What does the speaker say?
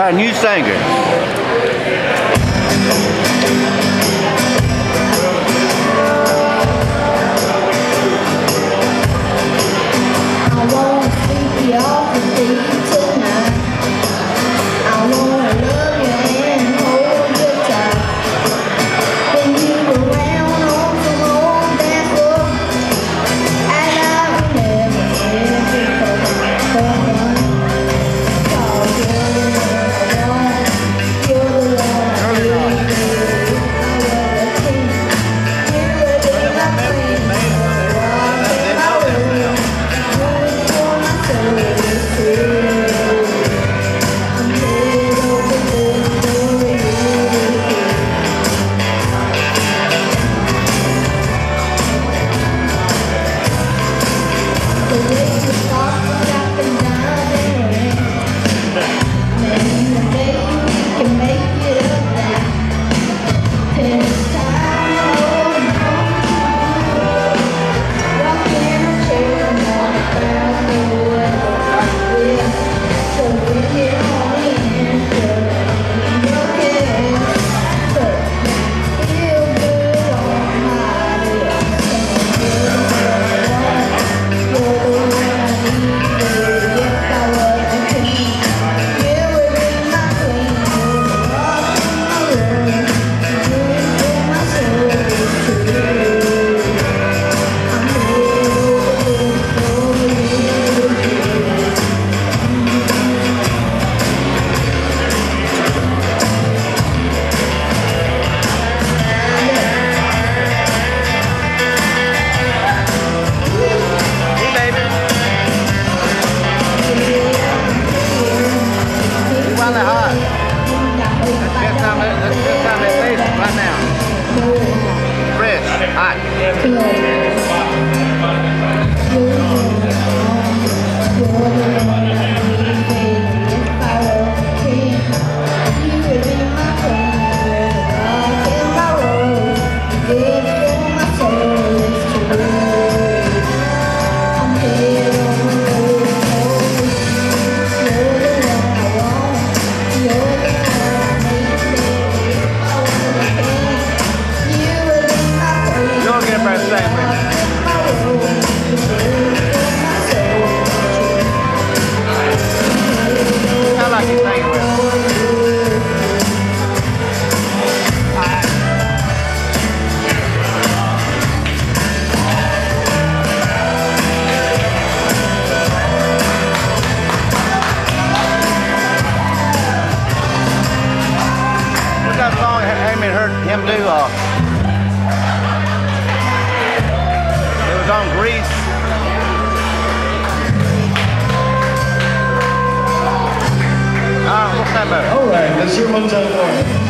Got a new singer. only I mean, heard him do. Uh, it was on Grease. Ah, what's that about? All right, let's hear Motel more.